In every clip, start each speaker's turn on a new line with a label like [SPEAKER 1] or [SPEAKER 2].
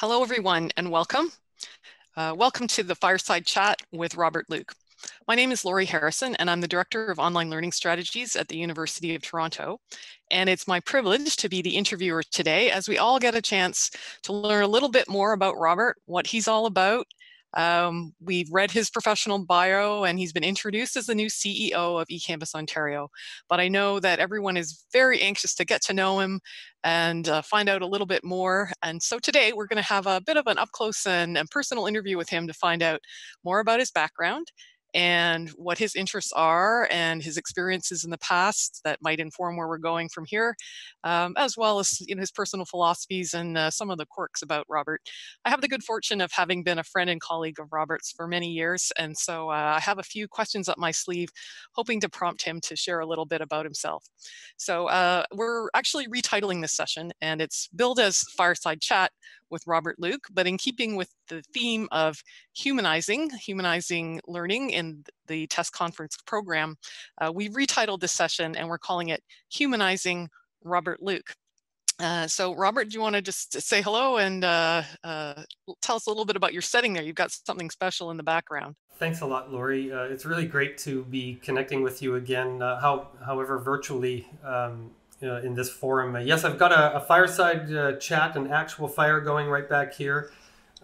[SPEAKER 1] Hello, everyone, and welcome. Uh, welcome to the Fireside Chat with Robert Luke. My name is Laurie Harrison, and I'm the Director of Online Learning Strategies at the University of Toronto. And it's my privilege to be the interviewer today as we all get a chance to learn a little bit more about Robert, what he's all about, um, we've read his professional bio and he's been introduced as the new CEO of eCampus Ontario. But I know that everyone is very anxious to get to know him and uh, find out a little bit more. And so today we're going to have a bit of an up close and, and personal interview with him to find out more about his background and what his interests are and his experiences in the past that might inform where we're going from here, um, as well as you know, his personal philosophies and uh, some of the quirks about Robert. I have the good fortune of having been a friend and colleague of Robert's for many years, and so uh, I have a few questions up my sleeve, hoping to prompt him to share a little bit about himself. So uh, we're actually retitling this session, and it's billed as Fireside Chat, with Robert Luke, but in keeping with the theme of humanizing, humanizing learning in the TESS conference program, uh, we retitled this session and we're calling it Humanizing Robert Luke. Uh, so Robert, do you want to just say hello and uh, uh, tell us a little bit about your setting there? You've got something special in the background.
[SPEAKER 2] Thanks a lot, Laurie. Uh, it's really great to be connecting with you again, uh, how, however virtually. Um, in this forum. Uh, yes, I've got a, a fireside chat, an actual fire going right back here.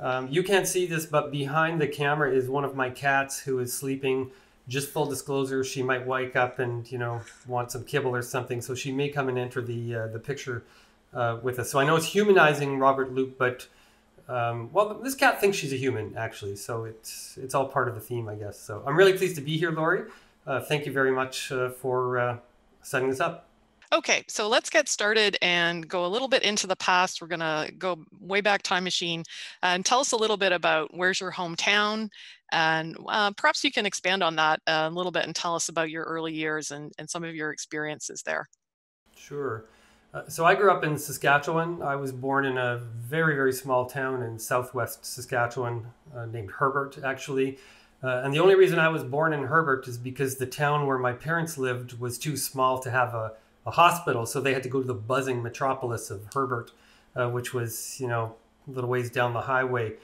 [SPEAKER 2] Um, you can't see this, but behind the camera is one of my cats who is sleeping. Just full disclosure, she might wake up and you know want some kibble or something, so she may come and enter the uh, the picture uh, with us. So I know it's humanizing Robert Luke, but um, well, this cat thinks she's a human actually, so it's it's all part of the theme, I guess. So I'm really pleased to be here, Laurie. Uh, thank you very much for setting this up.
[SPEAKER 1] Okay, so let's get started and go a little bit into the past. We're gonna go way back time machine and tell us a little bit about where's your hometown and uh, perhaps you can expand on that a little bit and tell us about your early years and, and some of your experiences there.
[SPEAKER 2] Sure. Uh, so I grew up in Saskatchewan. I was born in a very, very small town in southwest Saskatchewan uh, named Herbert, actually. Uh, and the only reason I was born in Herbert is because the town where my parents lived was too small to have a a hospital, so they had to go to the buzzing metropolis of Herbert, uh, which was you know a little ways down the highway.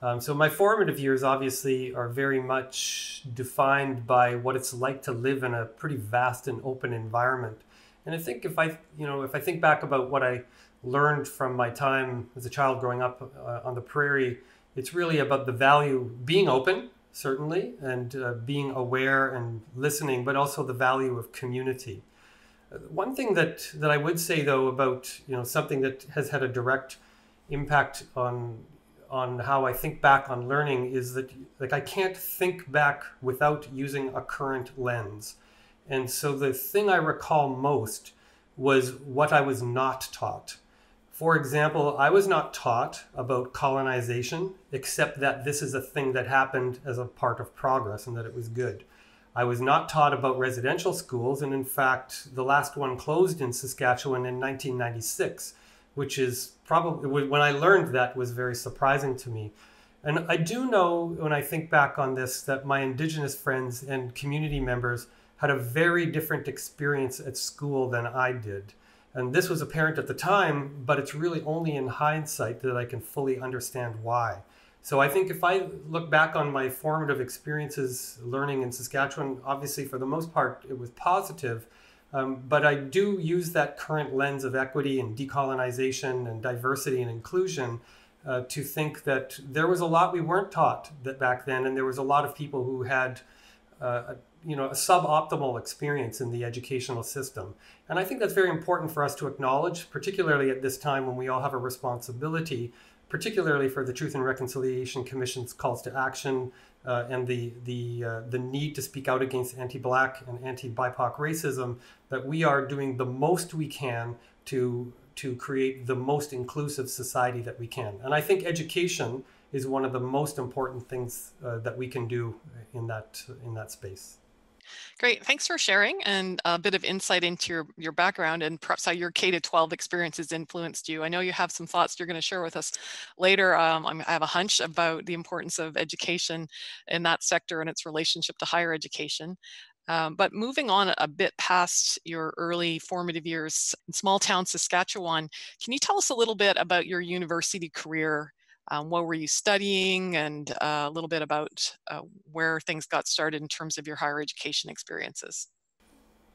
[SPEAKER 2] Um, so my formative years obviously are very much defined by what it's like to live in a pretty vast and open environment. And I think if I you know if I think back about what I learned from my time as a child growing up uh, on the prairie, it's really about the value being open certainly and uh, being aware and listening, but also the value of community. One thing that, that I would say though about you know something that has had a direct impact on on how I think back on learning is that like I can't think back without using a current lens. And so the thing I recall most was what I was not taught. For example, I was not taught about colonization, except that this is a thing that happened as a part of progress and that it was good. I was not taught about residential schools, and in fact, the last one closed in Saskatchewan in 1996, which is probably when I learned that was very surprising to me. And I do know when I think back on this that my Indigenous friends and community members had a very different experience at school than I did. And this was apparent at the time, but it's really only in hindsight that I can fully understand why. So I think if I look back on my formative experiences learning in Saskatchewan, obviously for the most part it was positive, um, but I do use that current lens of equity and decolonization and diversity and inclusion uh, to think that there was a lot we weren't taught that back then, and there was a lot of people who had, uh, a, you know, a suboptimal experience in the educational system. And I think that's very important for us to acknowledge, particularly at this time when we all have a responsibility particularly for the Truth and Reconciliation Commission's calls to action uh, and the the uh, the need to speak out against anti-black and anti-BIPOC racism, that we are doing the most we can to to create the most inclusive society that we can. And I think education is one of the most important things uh, that we can do in that in that space.
[SPEAKER 1] Great, thanks for sharing and a bit of insight into your, your background and perhaps how your K to 12 experiences influenced you. I know you have some thoughts you're going to share with us later. Um, I have a hunch about the importance of education in that sector and its relationship to higher education. Um, but moving on a bit past your early formative years in small town Saskatchewan, can you tell us a little bit about your university career Um, what were you studying and uh, a little bit about uh, where things got started in terms of your higher education experiences.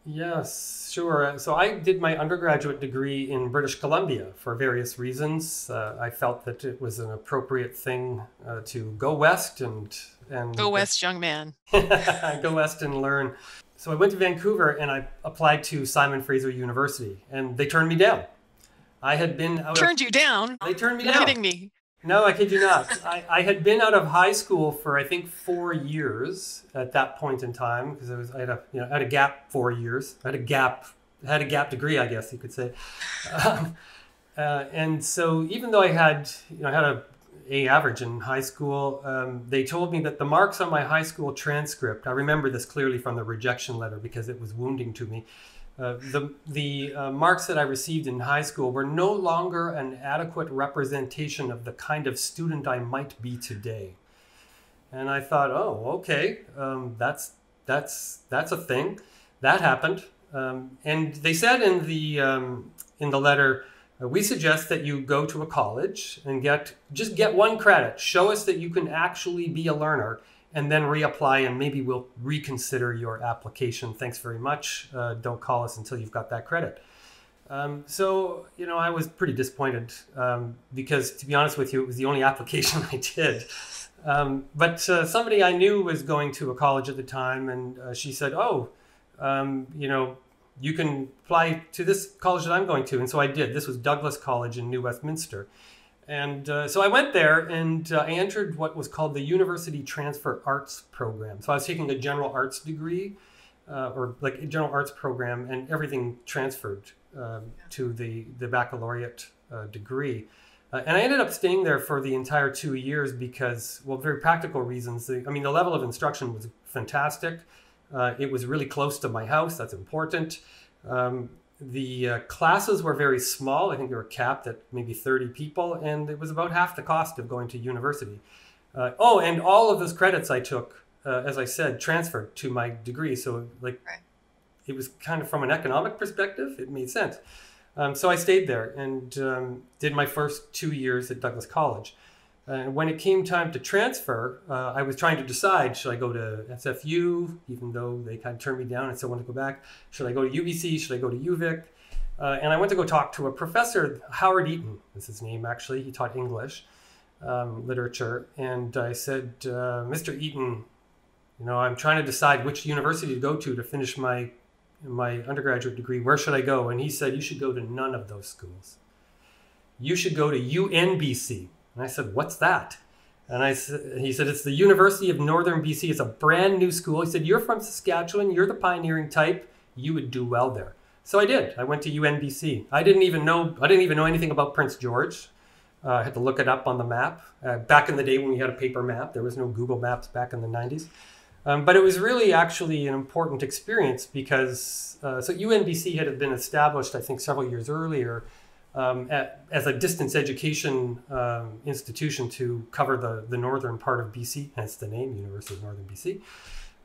[SPEAKER 2] Yes, sure. So I did my undergraduate degree in British Columbia for various reasons. Uh, I felt that it was an appropriate thing uh, to go west and and
[SPEAKER 1] go west, young man.
[SPEAKER 2] go west and learn. So I went to Vancouver and I applied to Simon Fraser University, and they turned me down. I had been out
[SPEAKER 1] turned
[SPEAKER 2] of,
[SPEAKER 1] you down.
[SPEAKER 2] They turned me
[SPEAKER 1] You're
[SPEAKER 2] down.
[SPEAKER 1] Kidding me.
[SPEAKER 2] No, I kid you not. I, I had been out of high school for I think four years at that point in time because I was I had a you know had a gap four years. I had a gap had a gap degree, I guess you could say. Um, uh, and so even though I had you know I had a A average in high school, um, they told me that the marks on my high school transcript. I remember this clearly from the rejection letter because it was wounding to me. Uh, the the uh, marks that I received in high school were no longer an adequate representation of the kind of student I might be today. And I thought, oh, okay, um, that's that's that's a thing. That happened. Um, and they said in the um, in the letter, uh, we suggest that you go to a college and get just get one credit. Show us that you can actually be a learner and then reapply and maybe we'll reconsider your application. Thanks very much. Uh, don't call us until you've got that credit. Um, so, you know, I was pretty disappointed um, because, to be honest with you, it was the only application I did. Um, but uh, somebody I knew was going to a college at the time, and uh, she said, Oh, um, you know, you can apply to this college that I'm going to. And so I did. This was Douglas College in New Westminster. And uh, so I went there and uh, I entered what was called the University Transfer Arts Program. So I was taking a general arts degree uh, or like a general arts program and everything transferred um, to the, the baccalaureate uh, degree. Uh, and I ended up staying there for the entire two years because, well, very practical reasons. The, I mean, the level of instruction was fantastic. Uh, it was really close to my house. That's important. Um, the uh, classes were very small. I think they were capped at maybe 30 people, and it was about half the cost of going to university. Uh, oh, and all of those credits I took, uh, as I said, transferred to my degree. So, like, right. it was kind of from an economic perspective, it made sense. Um, so I stayed there and um, did my first two years at Douglas College. And when it came time to transfer, uh, I was trying to decide should I go to SFU, even though they kind of turned me down and still want to go back? Should I go to UBC? Should I go to UVic? Uh, and I went to go talk to a professor, Howard Eaton is his name actually. He taught English um, literature. And I said, uh, Mr. Eaton, you know, I'm trying to decide which university to go to to finish my, my undergraduate degree. Where should I go? And he said, You should go to none of those schools. You should go to UNBC and I said, What's that? And I he said, It's the University of Northern BC. It's a brand new school. He said, You're from Saskatchewan. You're the pioneering type. You would do well there. So I did. I went to UNBC. I didn't even know. I didn't even know anything about Prince George. Uh, I had to look it up on the map. Uh, back in the day when we had a paper map, there was no Google Maps back in the 90s. Um, but it was really actually an important experience because uh, so UNBC had been established, I think, several years earlier um, at, as a distance education um, institution to cover the, the northern part of BC, hence the name, University of Northern BC.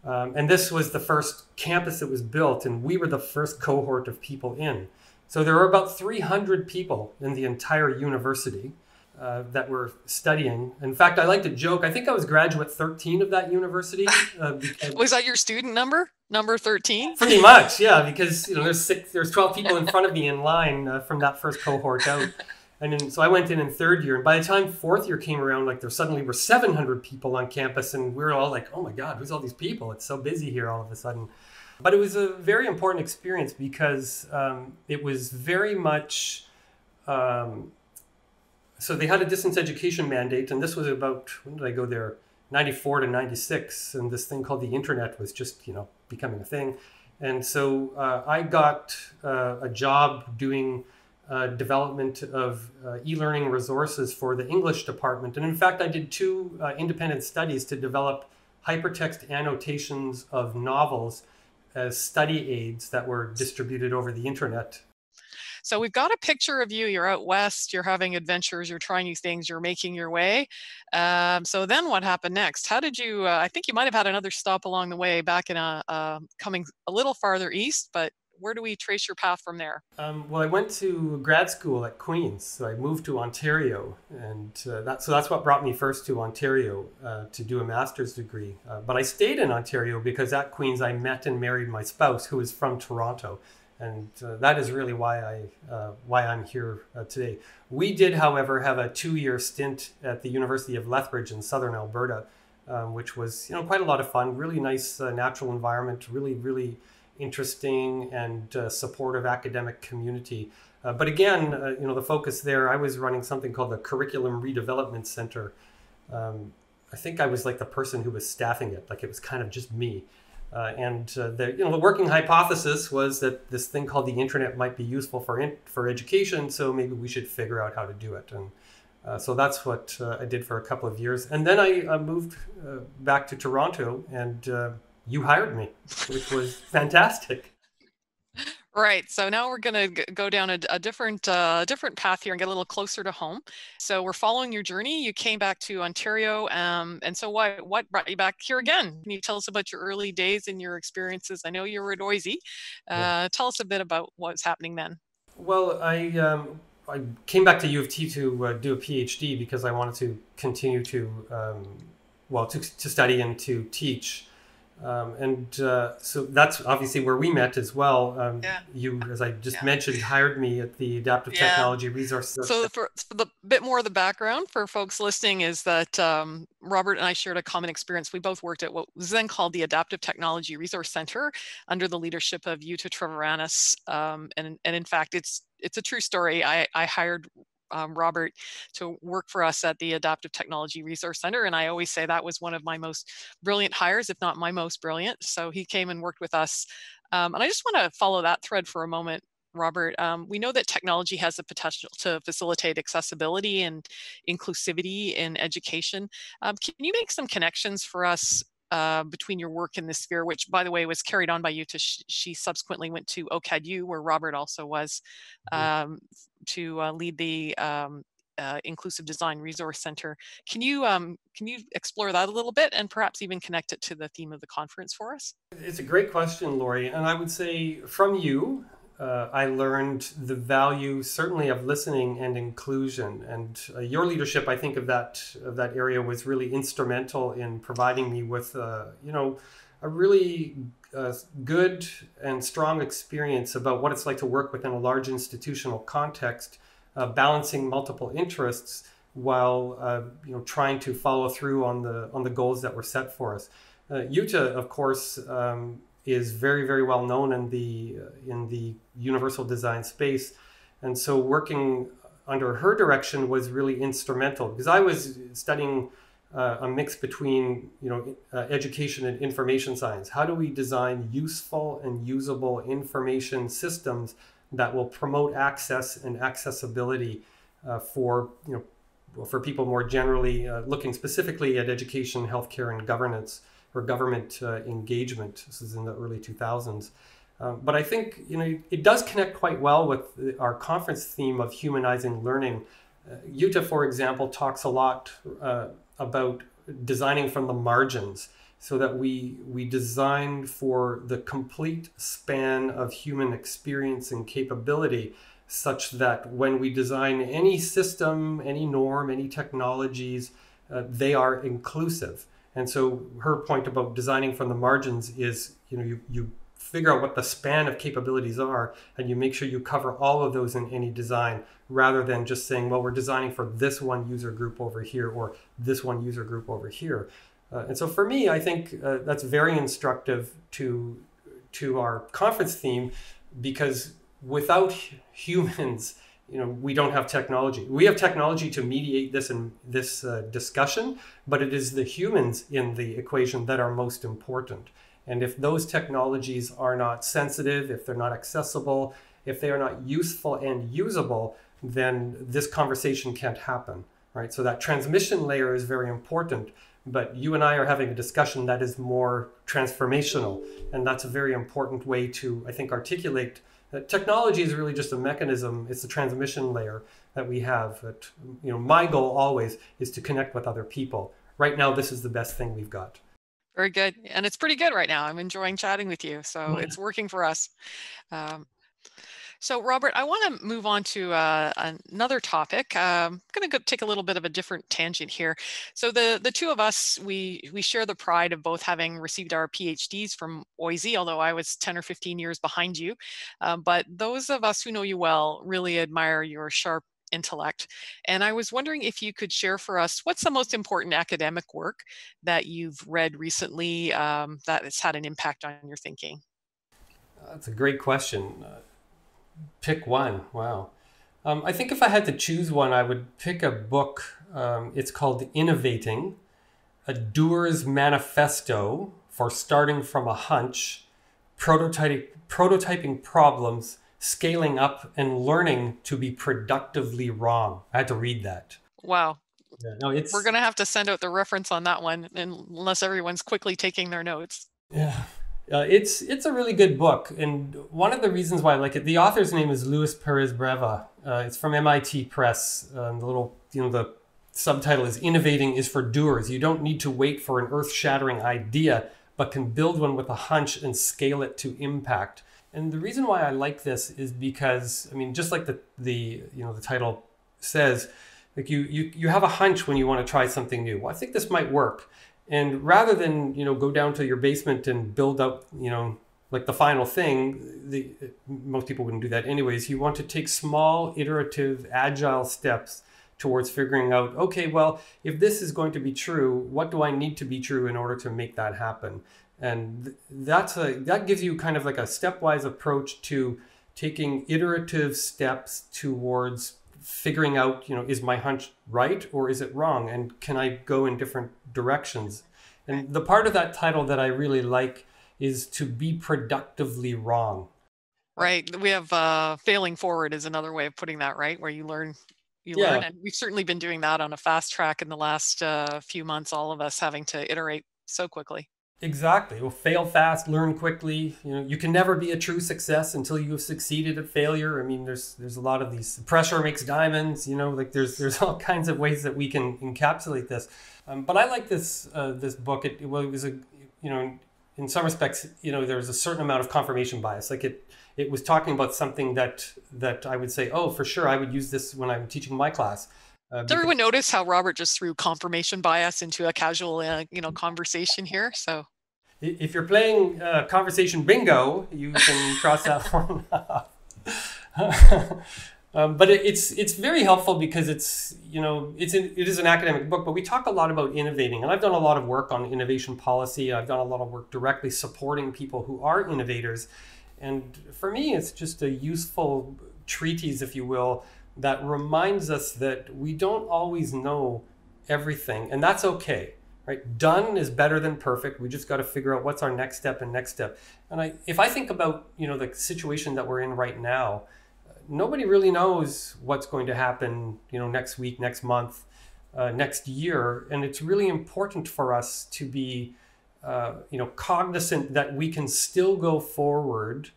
[SPEAKER 2] Um, and this was the first campus that was built, and we were the first cohort of people in. So there were about 300 people in the entire university uh, that were studying. In fact, I like to joke, I think I was graduate 13 of that university. Uh,
[SPEAKER 1] because, was that your student number? Number 13?
[SPEAKER 2] Pretty much, yeah, because you know there's six, there's 12 people in front of me in line uh, from that first cohort out. And then, so I went in in third year, and by the time fourth year came around, like there suddenly were 700 people on campus, and we were all like, "Oh my God, who's all these people? It's so busy here all of a sudden." But it was a very important experience because um, it was very much um, so they had a distance education mandate, and this was about when did I go there? 94 to 96, and this thing called the internet was just you know becoming a thing. And so uh, I got uh, a job doing uh, development of uh, e-learning resources for the English department, and in fact, I did two uh, independent studies to develop hypertext annotations of novels as study aids that were distributed over the internet
[SPEAKER 1] so we've got a picture of you. You're out west, you're having adventures, you're trying new things, you're making your way. Um, so then what happened next? How did you, uh, I think you might have had another stop along the way back in a, uh, coming a little farther east, but where do we trace your path from there?
[SPEAKER 2] Um, well, I went to grad school at Queen's, so I moved to Ontario, and uh, that, so that's what brought me first to Ontario uh, to do a master's degree. Uh, but I stayed in Ontario because at Queen's I met and married my spouse, who is from Toronto, and uh, that is really why I uh, why I'm here uh, today. We did, however, have a two-year stint at the University of Lethbridge in southern Alberta, um, which was you know quite a lot of fun. Really nice natural environment. Really, really interesting and uh, supportive academic community. Uh, but again, uh, you know, the focus there, I was running something called the Curriculum Redevelopment Center. Um, I think I was like the person who was staffing it, like it was kind of just me. Uh, and uh, the you know the working hypothesis was that this thing called the internet might be useful for in, for education, so maybe we should figure out how to do it. And uh, so that's what I did for a couple of years, and then I moved back to Toronto and you hired me, which was fantastic.
[SPEAKER 1] Right. So now we're going to go down a, a different uh, different path here and get a little closer to home. So we're following your journey. You came back to Ontario, um, and so why what brought you back here again? Can you tell us about your early days and your experiences? I know you were at OISE. Uh, yeah. Tell us a bit about what was happening then.
[SPEAKER 2] Well, I um, I came back to U of T to uh, do a PhD because I wanted to continue to um, well to, to study and to teach. Um, and uh, so that's obviously where we met as well. Um, yeah. You, as I just yeah. mentioned, hired me at the Adaptive yeah. Technology Resource Center.
[SPEAKER 1] So, for, for, the bit more of the background for folks listening is that um, Robert and I shared a common experience. We both worked at what was then called the Adaptive Technology Resource Center under the leadership of Jutta Treviranus. Um, and, and in fact, it's it's a true story. I, I hired um, Robert to work for us at the Adaptive Technology Resource Center. And I always say that was one of my most brilliant hires, if not my most brilliant. So he came and worked with us. Um, and I just want to follow that thread for a moment. Robert, um, we know that technology has the potential to facilitate accessibility and inclusivity in education. Um, can you make some connections for us uh, between your work in this sphere, which, by the way, was carried on by Jutta sh- she subsequently went to OCADU, where Robert also was, um, to uh, lead the um, uh, Inclusive Design Resource Center. Can you um, can you explore that a little bit and perhaps even connect it to the theme of the conference for us?
[SPEAKER 2] It's a great question, Laurie, and I would say from you, uh, I learned the value certainly of listening and inclusion. And uh, your leadership, I think, of that of that area was really instrumental in providing me with, uh, you know, a really uh, good and strong experience about what it's like to work within a large institutional context, uh, balancing multiple interests while uh, you know trying to follow through on the on the goals that were set for us. Jutta, of course. Um, is very very well known in the uh, in the universal design space. And so working under her direction was really instrumental because i was studying uh, a mix between you know uh, education and information science. How do we design useful and usable information systems that will promote access and accessibility uh, for you know for people more generally uh, looking specifically at education healthcare and governance or government uh, engagement. This is in the early 2000s. Um, but I think you know it does connect quite well with our conference theme of humanizing learning. Uh, Jutta, for example, talks a lot uh, about designing from the margins so that we we design for the complete span of human experience and capability such that when we design any system any norm any technologies uh, they are inclusive and so her point about designing from the margins is, you know, you, you figure out what the span of capabilities are and you make sure you cover all of those in any design rather than just saying, well, we're designing for this one user group over here or this one user group over here. Uh, and so for me, I think uh, that's very instructive to, to our conference theme because without humans, you know we don't have technology. We have technology to mediate this and this uh, discussion but it is the humans in the equation that are most important. And if those technologies are not sensitive if they're not accessible if they are not useful and usable then this conversation can't happen right? So that transmission layer is very important but you and I are having a discussion that is more transformational and that's a very important way to I think articulate technology is really just a mechanism. It's the transmission layer that we have. That you know, my goal always is to connect with other people. Right now, this is the best thing we've got.
[SPEAKER 1] Very good. And it's pretty good right now. I'm enjoying chatting with you. So yeah. it's working for us. Um, so, Robert, I want to move on to uh, another topic. Um, I'm going to take a little bit of a different tangent here. So, the the two of us, we we share the pride of both having received our PhDs from OISE, although I was 10 or 15 years behind you. Uh, but those of us who know you well really admire your sharp intellect. And I was wondering if you could share for us what's the most important academic work that you've read recently um, that has had an impact on your thinking?
[SPEAKER 2] That's a great question. Uh, pick one. Wow. Um, I think if I had to choose one, I would pick a book. Um, it's called Innovating, a doer's manifesto for starting from a hunch, prototyping, prototyping problems, scaling up, and learning to be productively wrong. I had to read that.
[SPEAKER 1] Wow. Yeah, no, it's, We're going to have to send out the reference on that one unless everyone's quickly taking their notes.
[SPEAKER 2] Yeah. Uh, it's it's a really good book, and one of the reasons why I like it, the author's name is Luis Perez Breva. Uh, it's from MIT Press. Um, the little you know the subtitle is "Innovating is for Doers." You don't need to wait for an earth-shattering idea, but can build one with a hunch and scale it to impact. And the reason why I like this is because I mean, just like the the you know the title says, like you you you have a hunch when you want to try something new. Well, I think this might work and rather than you know go down to your basement and build up you know like the final thing the most people wouldn't do that anyways. You want to take small iterative agile steps towards figuring out okay well if this is going to be true what do i need to be true in order to make that happen? And that's a that gives you kind of like a stepwise approach to taking iterative steps towards figuring out, you know, is my hunch right or is it wrong? And can I go in different directions? And the part of that title that I really like is to be productively wrong.
[SPEAKER 1] Right. We have uh, failing forward is another way of putting that, right? Where you learn, you yeah. learn. And we've certainly been doing that on a fast track in the last uh, few months, all of us having to iterate so quickly.
[SPEAKER 2] Exactly. Well, fail fast, learn quickly. You know, you can never be a true success until you have succeeded at failure. I mean, there's there's a lot of these pressure makes diamonds. You know, like there's there's all kinds of ways that we can encapsulate this. Um, but I like this uh, this book. It well, it was a you know in some respects you know there was a certain amount of confirmation bias. Like it it was talking about something that that I would say, oh, for sure, I would use this when I'm teaching my class.
[SPEAKER 1] Uh, Did everyone notice how Robert just threw confirmation bias into a casual, uh, you know, conversation here? So,
[SPEAKER 2] if you're playing uh, conversation bingo, you can cross that one off. um, but it, it's it's very helpful because it's you know it's an, it is an academic book, but we talk a lot about innovating, and I've done a lot of work on innovation policy. I've done a lot of work directly supporting people who are innovators, and for me, it's just a useful treatise, if you will that reminds us that we don't always know everything, and that's okay. Right? Done is better than perfect. We just got to figure out what's our next step and next step. And I, if I think about you know the situation that we're in right now, nobody really knows what's going to happen. You know, next week, next month, uh, next year, and it's really important for us to be, uh, you know, cognizant that we can still go forward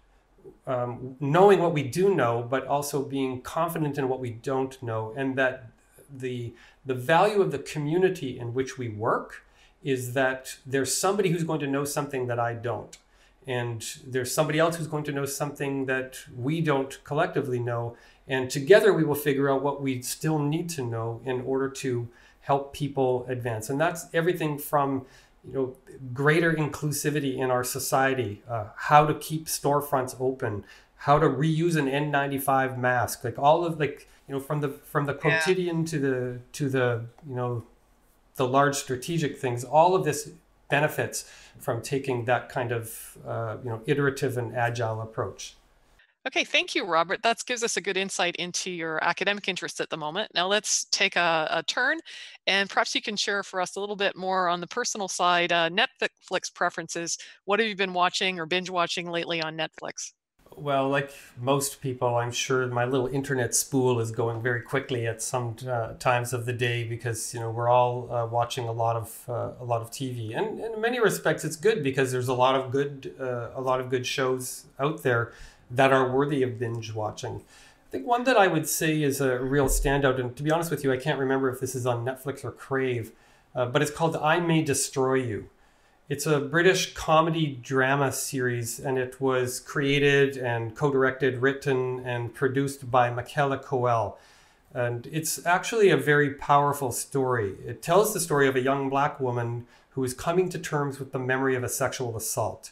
[SPEAKER 2] um, knowing what we do know, but also being confident in what we don't know, and that the the value of the community in which we work is that there's somebody who's going to know something that I don't, and there's somebody else who's going to know something that we don't collectively know, and together we will figure out what we still need to know in order to help people advance, and that's everything from you know greater inclusivity in our society uh, how to keep storefronts open how to reuse an n95 mask like all of like you know from the from the quotidian yeah. to the to the you know the large strategic things all of this benefits from taking that kind of uh, you know iterative and agile approach
[SPEAKER 1] Okay, thank you, Robert. That gives us a good insight into your academic interests at the moment. Now let's take a, a, turn and perhaps you can share for us a little bit more on the personal side, uh, Netflix preferences. What have you been watching or binge watching lately on Netflix?
[SPEAKER 2] Well, like most people, I'm sure my little internet spool is going very quickly at some uh, times of the day because you know we're all uh, watching a lot of uh, a lot of TV, and, and, in many respects, it's good because there's a lot of good uh, a lot of good shows out there that are worthy of binge watching. I think one that I would say is a real standout, and to be honest with you, I can't remember if this is on Netflix or Crave, uh, but it's called I May Destroy You. It's a British comedy drama series, and it was created and co directed, written, and produced by Michaela Coel. And it's actually a very powerful story. It tells the story of a young black woman who is coming to terms with the memory of a sexual assault.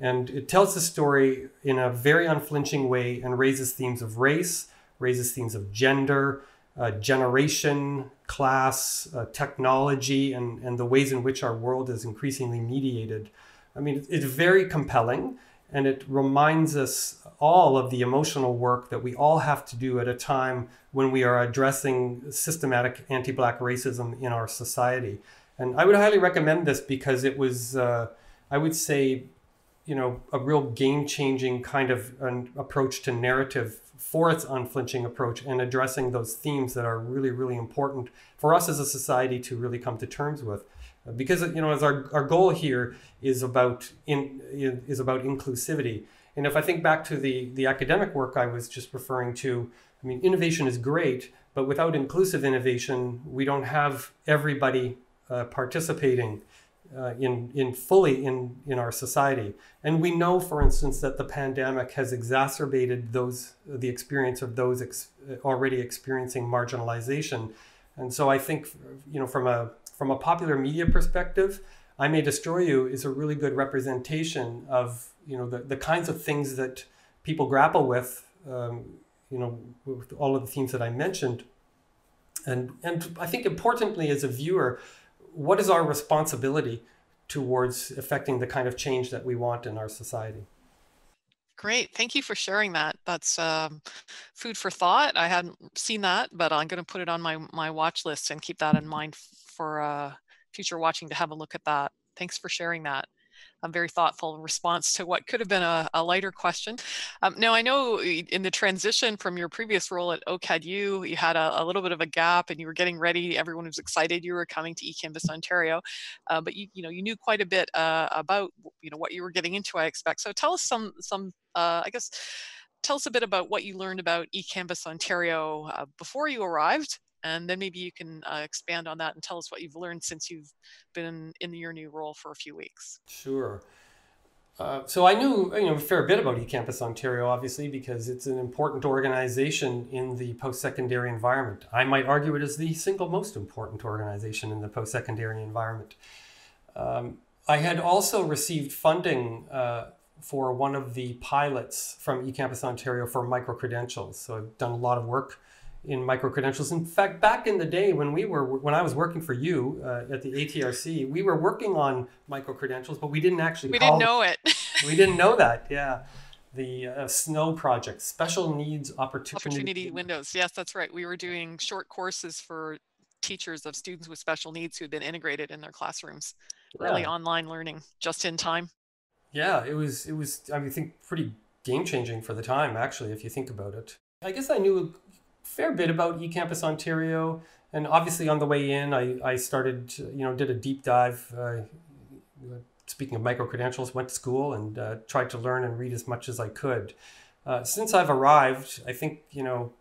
[SPEAKER 2] And it tells the story in a very unflinching way and raises themes of race, raises themes of gender, uh, generation, class, uh, technology, and, and the ways in which our world is increasingly mediated. I mean, it's very compelling and it reminds us all of the emotional work that we all have to do at a time when we are addressing systematic anti Black racism in our society. And I would highly recommend this because it was, uh, I would say, you know, a real game changing kind of approach to narrative for its unflinching approach and addressing those themes that are really, really important for us as a society to really come to terms with. Because you know, as our, our goal here is about in is about inclusivity. And if I think back to the the academic work I was just referring to, I mean, innovation is great, but without inclusive innovation, we don't have everybody uh, participating uh, in in fully in in our society. And we know, for instance, that the pandemic has exacerbated those the experience of those ex- already experiencing marginalization. And so I think, you know, from a from a popular media perspective, I May Destroy You is a really good representation of you know the, the kinds of things that people grapple with. Um, you know, with all of the themes that I mentioned. And and I think importantly as a viewer, what is our responsibility towards affecting the kind of change that we want in our society?
[SPEAKER 1] Great. Thank you for sharing that. That's um, food for thought. I hadn't seen that, but I'm going to put it on my, my watch list and keep that in mind for uh, future watching to have a look at that. Thanks for sharing that a very thoughtful response to what could have been a, a lighter question. Um, now, I know in the transition from your previous role at OCADU, you had a, a, little bit of a gap and you were getting ready. Everyone was excited you were coming to eCampus Ontario, uh, but you, you know, you knew quite a bit uh, about, you know, what you were getting into, I expect. So tell us some, some uh, I guess, tell us a bit about what you learned about eCampus Ontario uh, before you arrived and then maybe you can uh, expand on that and tell us what you've learned since you've been in your new role for a few weeks.
[SPEAKER 2] Sure. Uh, so I knew you know a fair bit about eCampus Ontario, obviously, because it's an important organization in the post-secondary environment. I might argue it is the single most important organization in the post-secondary environment. Um, I had also received funding uh, for one of the pilots from eCampus Ontario for micro credentials. So I've done a lot of work in micro credentials. In fact, back in the day when we were when I was working for you uh, at the ATRC, we were working on micro credentials, but we didn't actually.
[SPEAKER 1] We didn't know it.
[SPEAKER 2] we didn't know that. Yeah, the uh, SNOW project, special needs opportunity.
[SPEAKER 1] Opportunity windows. Yes, that's right. We were doing short courses for teachers of students with special needs who had been integrated in their classrooms. Yeah. Really online learning, just in time.
[SPEAKER 2] Yeah, it was. It was. I mean, think pretty game changing for the time, actually, if you think about it. I guess I knew fair bit about eCampus Ontario. And obviously, on the way in, I, I started, you know, did a deep dive. Uh, speaking of micro credentials, went to school and uh, tried to learn and read as much as I could. Uh, since I've arrived, I think, you know,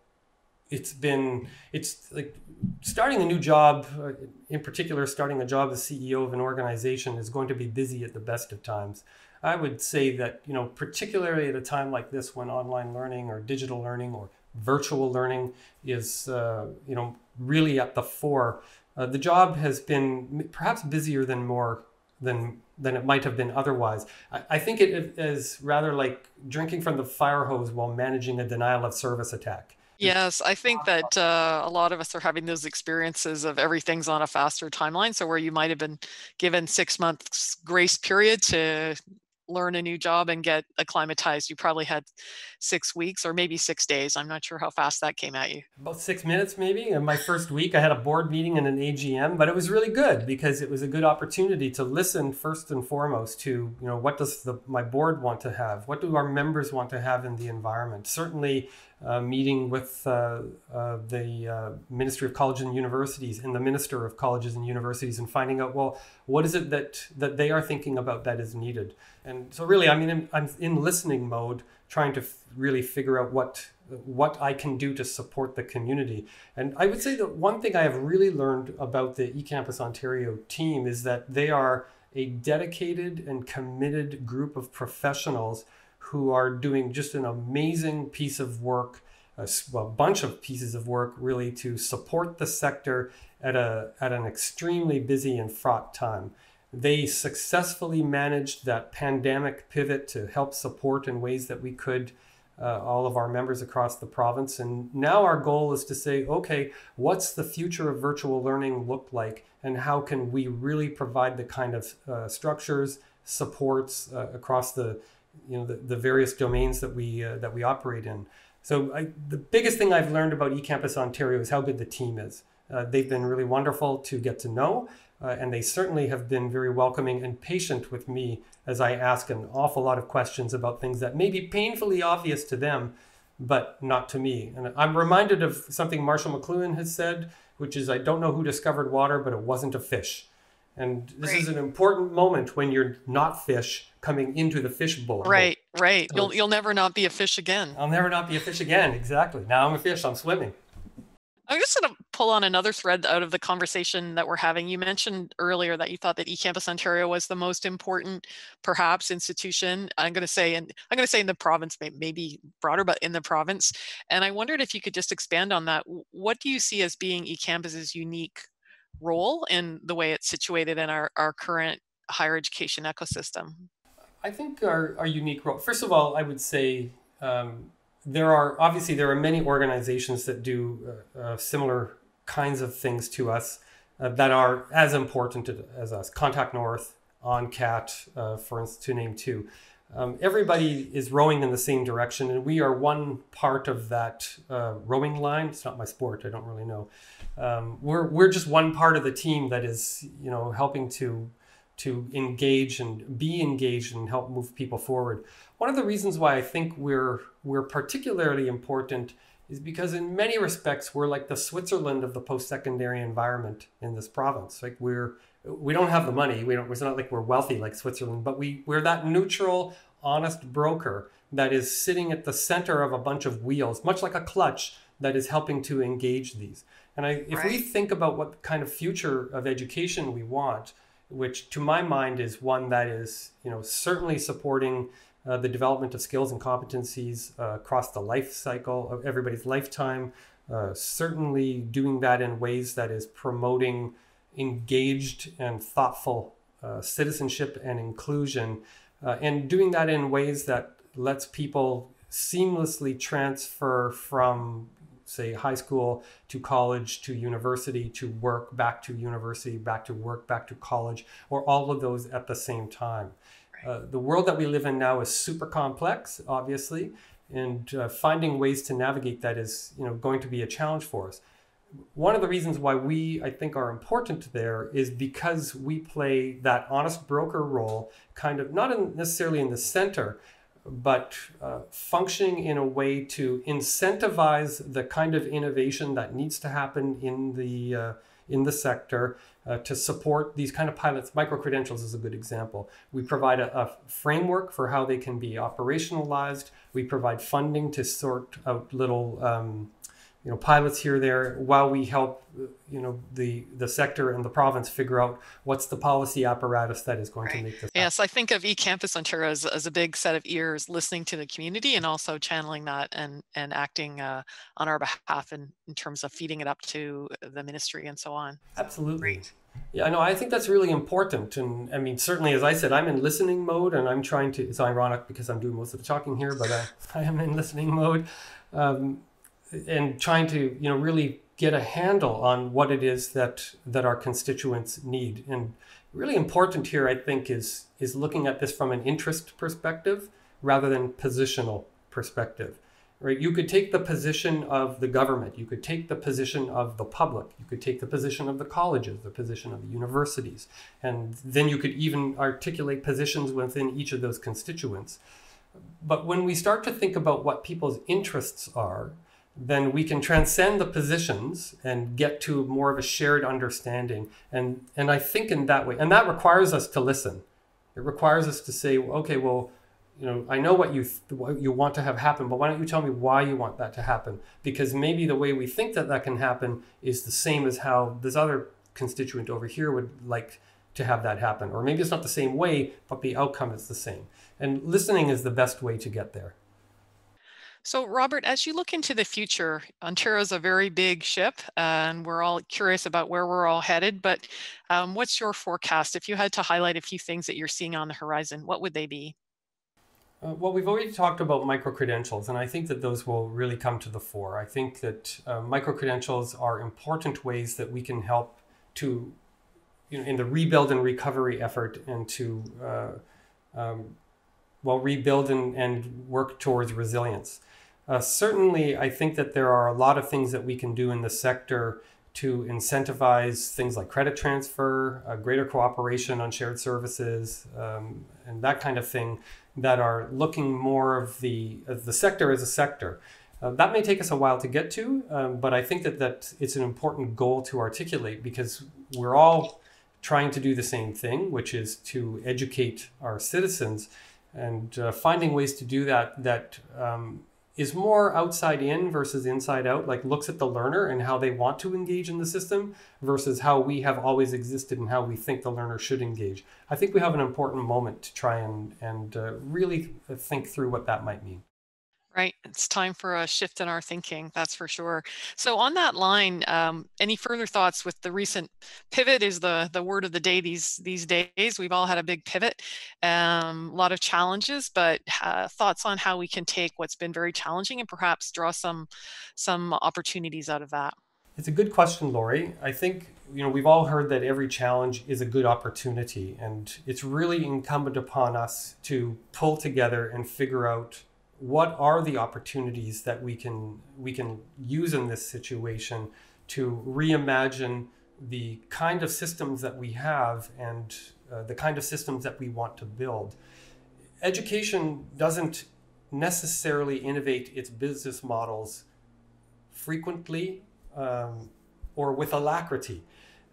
[SPEAKER 2] it's been, it's like starting a new job, uh, in particular, starting a job as CEO of an organization is going to be busy at the best of times. I would say that, you know, particularly at a time like this when online learning or digital learning or virtual learning is uh, you know really at the fore. Uh, the job has been perhaps busier than more than than it might have been otherwise. I, I think it is rather like drinking from the fire hose while managing a denial of service attack.
[SPEAKER 1] Yes, I think that uh, a lot of us are having those experiences of everything's on a faster timeline. So where you might have been given six months grace period to learn a new job and get acclimatized, you probably had six weeks or maybe six days. I'm not sure how fast that came at you.
[SPEAKER 2] About six minutes, maybe. In my first week, I had a board meeting and an AGM, but it was really good because it was a good opportunity to listen first and foremost to, you know, what does the, my board want to have? What do our members want to have in the environment? Certainly, uh, meeting with uh, uh, the uh, Ministry of Colleges and Universities and the Minister of Colleges and Universities and finding out, well, what is it that, that they are thinking about that is needed? And so, really, I mean, I'm in listening mode, trying to f- really figure out what what I can do to support the community. And I would say that one thing I have really learned about the eCampus Ontario team is that they are a dedicated and committed group of professionals who are doing just an amazing piece of work, a, a bunch of pieces of work really to support the sector at, a, at an extremely busy and fraught time. They successfully managed that pandemic pivot to help support in ways that we could uh, all of our members across the province. And now our goal is to say, okay, what's the future of virtual learning look like? And how can we really provide the kind of uh, structures, supports uh, across the, you know, the, the various domains that we, uh, that we operate in? So I, the biggest thing I've learned about eCampus Ontario is how good the team is. Uh, they've been really wonderful to get to know, uh, and they certainly have been very welcoming and patient with me as I ask an awful lot of questions about things that may be painfully obvious to them, but not to me. And I'm reminded of something Marshall McLuhan has said, which is I don't know who discovered water, but it wasn't a fish. And this right. is an important moment when you're not fish coming into the fish bowl.
[SPEAKER 1] Right, right. So you'll you'll never not be a fish again.
[SPEAKER 2] I'll never not be a fish again. Exactly. Now I'm a fish. I'm swimming.
[SPEAKER 1] I'm just going to pull on another thread out of the conversation that we're having. You mentioned earlier that you thought that eCampus Ontario was the most important, perhaps, institution. I'm going to say, and I'm going to say in the province, maybe broader, but in the province. And I wondered if you could just expand on that. What do you see as being eCampus's unique role in the way it's situated in our, our current higher education ecosystem?
[SPEAKER 2] I think our, our unique role, first of all, I would say um, there are obviously there are many organizations that do uh, uh, similar kinds of things to us uh, that are as important as us. Contact North, ONCAT, uh, for instance, to name two. Um, everybody is rowing in the same direction, and we are one part of that uh, rowing line. It's not my sport; I don't really know. Um, we're we're just one part of the team that is, you know, helping to to engage and be engaged and help move people forward. One of the reasons why I think we're we're particularly important is because in many respects we're like the Switzerland of the post-secondary environment in this province. Like we're we don't have the money. We don't. It's not like we're wealthy like Switzerland, but we we're that neutral, honest broker that is sitting at the center of a bunch of wheels, much like a clutch that is helping to engage these. And I, if right. we think about what kind of future of education we want, which to my mind is one that is, you know, certainly supporting uh, the development of skills and competencies uh, across the life cycle of everybody's lifetime. Uh, certainly doing that in ways that is promoting engaged and thoughtful uh, citizenship and inclusion, uh, and doing that in ways that lets people seamlessly transfer from say high school to college to university to work back to university back to work back to college or all of those at the same time uh, the world that we live in now is super complex, obviously, and uh, finding ways to navigate that is, you know, going to be a challenge for us. One of the reasons why we, I think, are important there is because we play that honest broker role, kind of not in necessarily in the center, but uh, functioning in a way to incentivize the kind of innovation that needs to happen in the uh, in the sector uh, to support these kind of pilots. Micro credentials is a good example. We provide a, a, framework for how they can be operationalized. We provide funding to sort out little um, you know pilots here there while we help you know the the sector and the province figure out what's the policy apparatus that is going right. to make this
[SPEAKER 1] yes happen. i think of ecampus ontario as, as a big set of ears listening to the community and also channeling that and and acting uh, on our behalf in, in terms of feeding it up to the ministry and so on
[SPEAKER 2] absolutely Great. Yeah, no, I think that's really important. And I mean, certainly, as I said, I'm in listening mode and I'm trying to, it's ironic because I'm doing most of the talking here, but I, I am in listening mode. Um, and trying to you know really get a handle on what it is that that our constituents need. And really important here i think is is looking at this from an interest perspective rather than positional perspective right? You could take the position of the government. You could take the position of the public. You could take the position of the colleges the position of the universities. And then you could even articulate positions within each of those constituents. But when we start to think about what people's interests are then we can transcend the positions and get to more of a shared understanding. And, and I think in that way, and that requires us to listen. It requires us to say, okay, well, you know, I know what you what you want to have happen, but why don't you tell me why you want that to happen? Because maybe the way we think that that can happen is the same as how this other constituent over here would like to have that happen. Or maybe it's not the same way, but the outcome is the same. And listening is the best way to get there.
[SPEAKER 1] So, Robert, as you look into the future, Ontario is a very big ship, and we're all curious about where we're all headed. But um, what's your forecast? If you had to highlight a few things that you're seeing on the horizon, what would they be?
[SPEAKER 2] Uh, well, we've already talked about micro credentials, and I think that those will really come to the fore. I think that uh, micro credentials are important ways that we can help to, you know, in the rebuild and recovery effort, and to, uh, um, well, rebuild and, and work towards resilience. Uh, certainly, I think that there are a lot of things that we can do in the sector to incentivize things like credit transfer, uh, greater cooperation on shared services, um, and that kind of thing that are looking more of the, of the sector as a sector. Uh, that may take us a while to get to, um, but I think that, that it's an important goal to articulate because we're all trying to do the same thing, which is to educate our citizens and uh, finding ways to do that that um, is more outside in versus inside out, like looks at the learner and how they want to engage in the system versus how we have always existed and how we think the learner should engage. I think we have an important moment to try and, and uh, really think through what that might mean
[SPEAKER 1] right? It's time for a shift in our thinking, that's for sure. So on that line, um, any further thoughts with the recent pivot is the, the word of the day these, these days. We've all had a big pivot, um, a lot of challenges, but uh, thoughts on how we can take what's been very challenging and perhaps draw some, some opportunities out of that.
[SPEAKER 2] It's a good question, Laurie. I think you know we've all heard that every challenge is a good opportunity, and it's really incumbent upon us to pull together and figure out what are the opportunities that we can we can use in this situation to reimagine the kind of systems that we have and uh, the kind of systems that we want to build. Education doesn't necessarily innovate its business models frequently um, or with alacrity.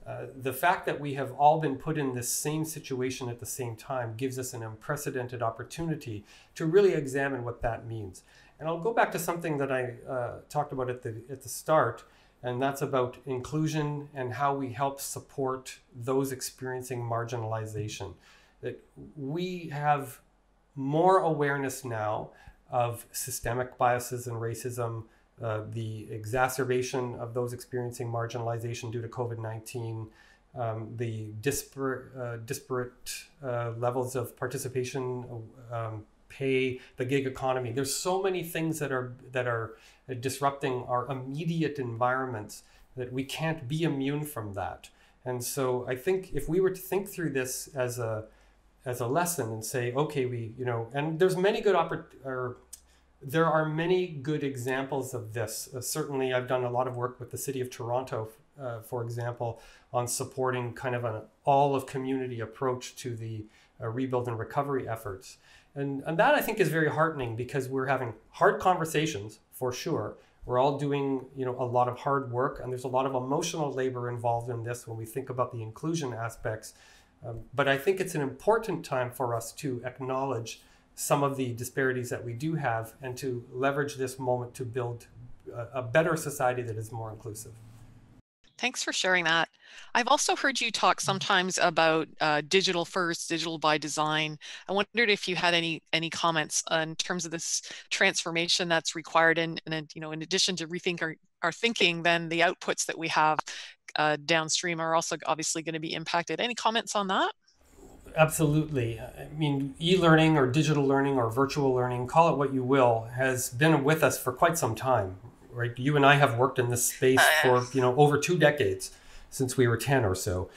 [SPEAKER 2] Uh, the fact that we have all been put in this same situation at the same time gives us an unprecedented opportunity to really examine what that means. And I'll go back to something that I uh, talked about at the at the start, and that's about inclusion and how we help support those experiencing marginalization. That we have more awareness now of systemic biases and racism, uh, the exacerbation of those experiencing marginalization due to COVID 19, um, the disparate, uh, disparate uh, levels of participation, um, pay, the gig economy. There's so many things that are that are disrupting our immediate environments that we can't be immune from that. And so I think if we were to think through this as a as a lesson and say, okay, we you know, and there's many good oppor- there are many good examples of this. Uh, certainly, I've done a lot of work with the City of Toronto, uh, for example, on supporting kind of an all of community approach to the uh, rebuild and recovery efforts. And, and that I think is very heartening because we're having hard conversations for sure. We're all doing you know a lot of hard work, and there's a lot of emotional labor involved in this when we think about the inclusion aspects. Um, but I think it's an important time for us to acknowledge some of the disparities that we do have and to leverage this moment to build a, a better society that is more inclusive.
[SPEAKER 1] Thanks for sharing that. I've also heard you talk sometimes about uh, digital first, digital by design. I wondered if you had any any comments in terms of this transformation that's required, and, and you know, in addition to rethink our, our thinking, then the outputs that we have uh, downstream are also obviously going to be impacted. Any comments on that?
[SPEAKER 2] Absolutely. I mean, e-learning or digital learning or virtual learning, call it what you will, has been with us for quite some time. Right? You and I have worked in this space uh, for you know over two decades, since we were ten or so.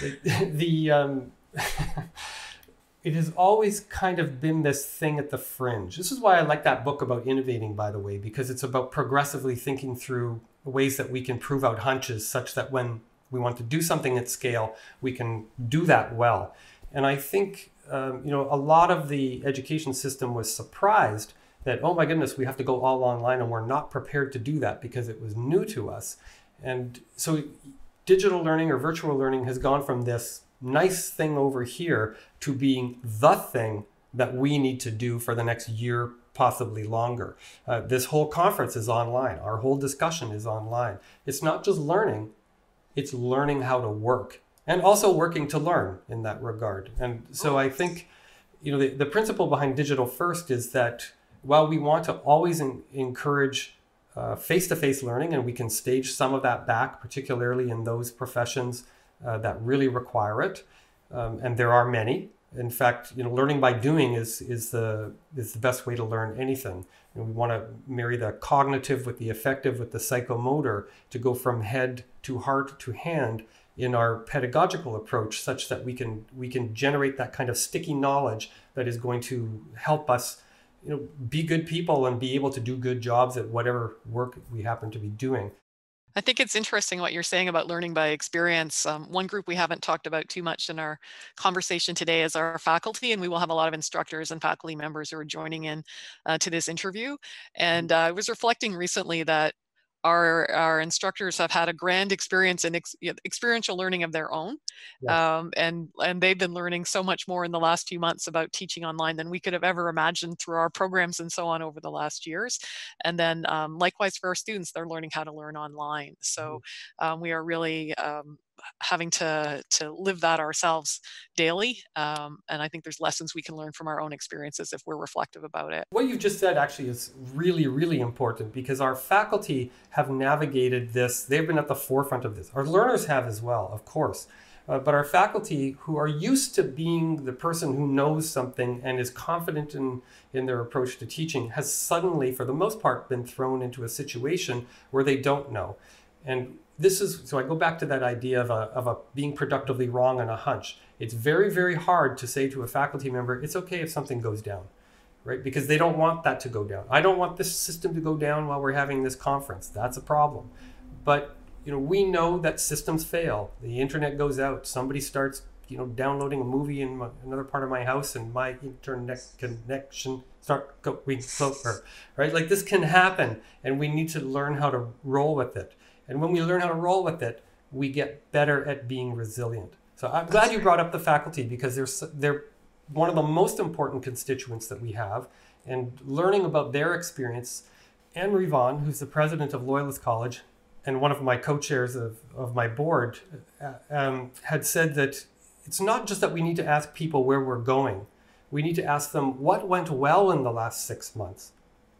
[SPEAKER 2] the, the um, it has always kind of been this thing at the fringe. This is why I like that book about innovating, by the way, because it's about progressively thinking through ways that we can prove out hunches such that when we want to do something at scale, we can do that well. And I think, um, you know, a lot of the education system was surprised that, oh my goodness, we have to go all online and we're not prepared to do that because it was new to us. And so digital learning or virtual learning has gone from this nice thing over here to being the thing that we need to do for the next year, possibly longer. Uh, this whole conference is online. Our whole discussion is online. It's not just learning, it's learning how to work and also working to learn in that regard. And so I think, you know, the, the principle behind digital first is that while we want to always in, encourage face to face learning, and we can stage some of that back, particularly in those professions uh, that really require it, um, and there are many. In fact, you know, learning by doing is is the is the best way to learn anything. And we want to marry the cognitive with the affective with the psychomotor to go from head to heart to hand in our pedagogical approach such that we can we can generate that kind of sticky knowledge that is going to help us you know be good people and be able to do good jobs at whatever work we happen to be doing
[SPEAKER 1] I think it's interesting what you're saying about learning by experience. Um, one group we haven't talked about too much in our conversation today is our faculty, and we will have a lot of instructors and faculty members who are joining in uh, to this interview. And uh, I was reflecting recently that our our instructors have had a grand experience in ex, experiential learning of their own um, and and they've been learning so much more in the last few months about teaching online than we could have ever imagined through our programs and so on over the last years and then um, likewise for our students they're learning how to learn online so mm-hmm. um, we are really um, having to to live that ourselves daily um, and i think there's lessons we can learn from our own experiences if we're reflective about it.
[SPEAKER 2] What you just said actually is really really important because our faculty have navigated this they've been at the forefront of this. Our learners have as well of course uh, but our faculty who are used to being the person who knows something and is confident in, in their approach to teaching has suddenly for the most part been thrown into a situation where they don't know. And this is so I go back to that idea of a, of a being productively wrong on a hunch. It's very, very hard to say to a faculty member, it's okay if something goes down, right? Because they don't want that to go down. I don't want this system to go down while we're having this conference. That's a problem. But you know, we know that systems fail. The internet goes out. Somebody starts, you know, downloading a movie in my, another part of my house, and my internet connection start going slower. Right? Like this can happen, and we need to learn how to roll with it. And when we learn how to roll with it, we get better at being resilient. So I'm glad you brought up the faculty because they're, they're one of the most important constituents that we have. And learning about their experience, Ann Vaughan, who's the president of Loyalist College and one of my co-chairs of, of my board, uh, um, had said that it's not just that we need to ask people where we're going. We need to ask them what went well in the last six months.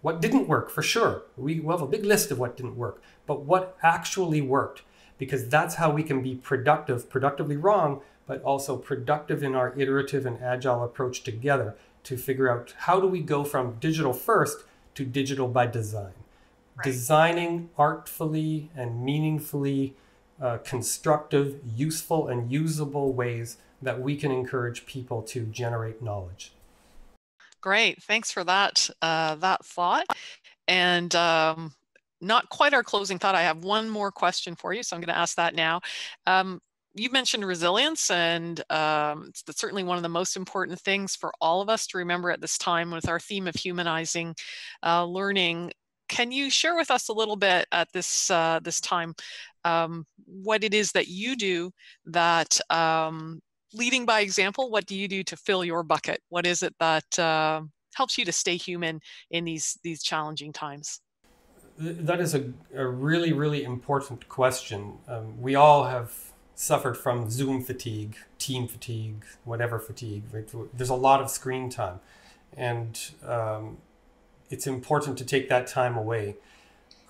[SPEAKER 2] What didn't work, for sure. We have a big list of what didn't work, but what actually worked, because that's how we can be productive, productively wrong, but also productive in our iterative and agile approach together to figure out how do we go from digital first to digital by design. Right. Designing artfully and meaningfully uh, constructive, useful, and usable ways that we can encourage people to generate knowledge.
[SPEAKER 1] Great, thanks for that uh, that thought. And um, not quite our closing thought. I have one more question for you, so I'm going to ask that now. Um, you mentioned resilience, and um, it's certainly one of the most important things for all of us to remember at this time with our theme of humanizing uh, learning. Can you share with us a little bit at this uh, this time um, what it is that you do that um, leading by example, what do you do to fill your bucket? What is it that uh, helps you to stay human in these these challenging times?
[SPEAKER 2] That is a, a really, really important question. Um, we all have suffered from Zoom fatigue, team fatigue, whatever fatigue. Right? There's a lot of screen time, and um, it's important to take that time away.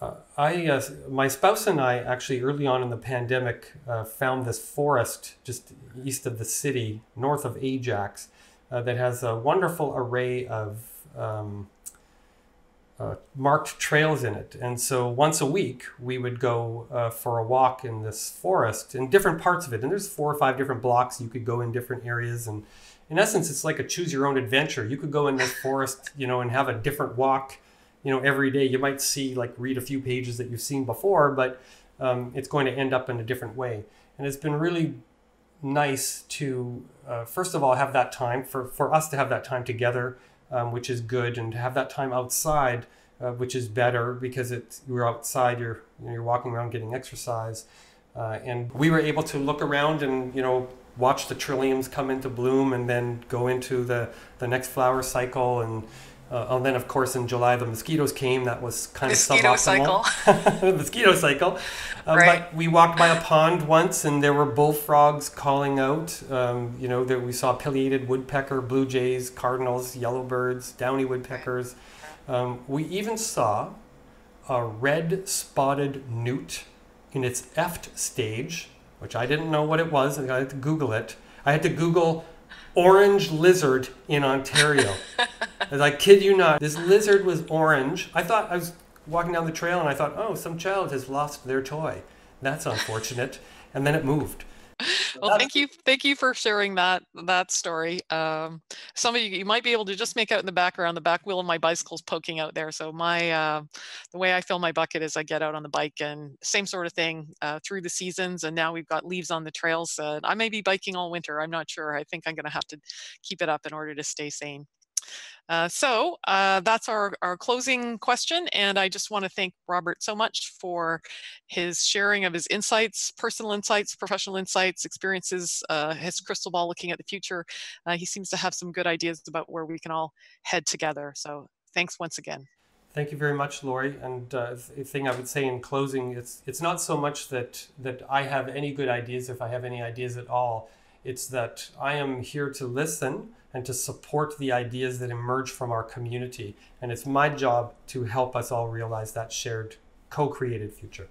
[SPEAKER 2] Uh, I, uh, my spouse and I actually early on in the pandemic uh, found this forest just east of the city, north of Ajax, uh, that has a wonderful array of um, uh, marked trails in it. And so once a week, we would go for a walk in this forest in different parts of it. And there's four or five different blocks you could go in different areas. And in essence, it's like a choose your own adventure. You could go in this forest, you know, and have a different walk you know every day. You might see like read a few pages that you've seen before but um, it's going to end up in a different way. And it's been really nice to uh, first of all have that time for, for us to have that time together um, which is good and to have that time outside uh, which is better because it's you're outside you're you know, you're walking around getting exercise. Uh, and we were able to look around and you know watch the trilliums come into bloom and then go into the the next flower cycle and Uh, and then, of course, in July, the mosquitoes came. That was kind
[SPEAKER 1] Mosquito
[SPEAKER 2] of suboptimal.
[SPEAKER 1] cycle.
[SPEAKER 2] Mosquito cycle. Uh,
[SPEAKER 1] Right.
[SPEAKER 2] But we walked by a pond once, and there were bullfrogs calling out. Um, you know, there we saw pileated woodpecker, blue jays, cardinals, yellowbirds, downy woodpeckers. Um, we even saw a red spotted newt in its eft stage, which I didn't know what it was. I had to Google it. I had to Google orange lizard in Ontario. As I kid you not, this lizard was orange. I thought I was walking down the trail and I thought, oh, some child has lost their toy. That's unfortunate. And then it moved.
[SPEAKER 1] Well, thank you, thank you for sharing that that story. Um, some of you you might be able to just make out in the background the back wheel of my bicycle's poking out there. So my uh, the way I fill my bucket is I get out on the bike and same sort of thing uh, through the seasons. And now we've got leaves on the trails. Uh, I may be biking all winter. I'm not sure. I think I'm going to have to keep it up in order to stay sane. Uh, so uh, that's our, our closing question. And I just want to thank Robert so much for his sharing of his insights, personal insights, professional insights, experiences, uh, his crystal ball looking at the future. Uh, he seems to have some good ideas about where we can all head together. So thanks once again.
[SPEAKER 2] Thank you very much, Laurie. And uh, the thing I would say in closing, it's it's not so much that that I have any good ideas, if I have any ideas at all. It's that I am here to listen and to support the ideas that emerge from our community. And it's my job to help us all realize that shared, co-created future.